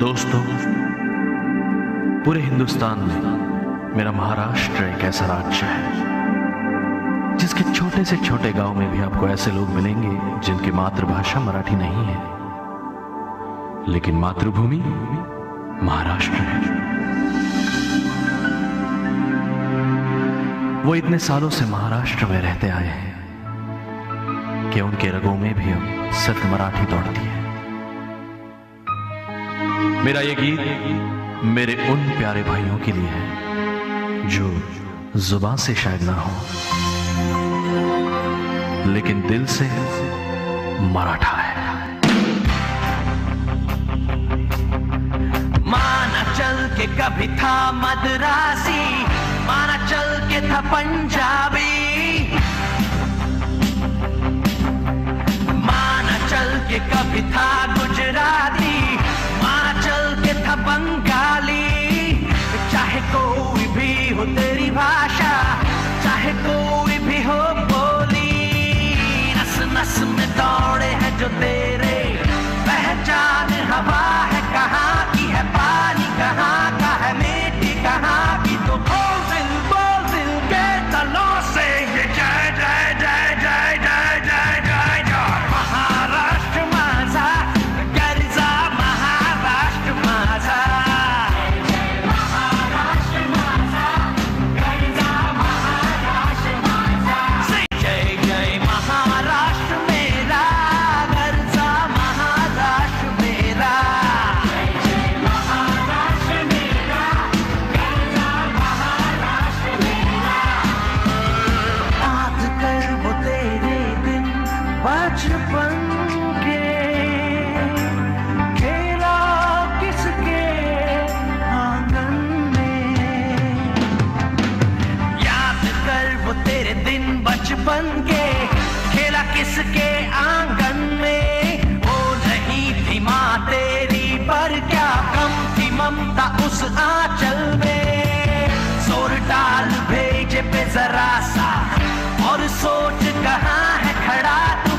दोस्तों, पूरे हिंदुस्तान में मेरा महाराष्ट्र एक ऐसा राज्य है, जिसके छोटे से छोटे गाँव में भी आपको ऐसे लोग मिलेंगे जिनकी मातृभाषा मराठी नहीं है, लेकिन मातृभूमि महाराष्ट्र है। वो इतने सालों से महाराष्ट्र में रहते आए हैं कि उनके रगों में भी अब सिर्फ़ मराठी दौड़ती है। मेरा ये गीत मेरे उन प्यारे भाइयों के लिए है, जो ज़ुबान से शायद ना हो, लेकिन दिल से मराठा है। माना चल के कभी था मदरासी, माना चल के था पंजाबी बचपन के खेला किसके आँगन में? याद कर वो तेरे दिन बचपन के। खेला किसके आँगन में? वो नहीं तेरी, पर क्या ममता उस में? डाल पे जरा सा, और सोच कहाँ है खड़ा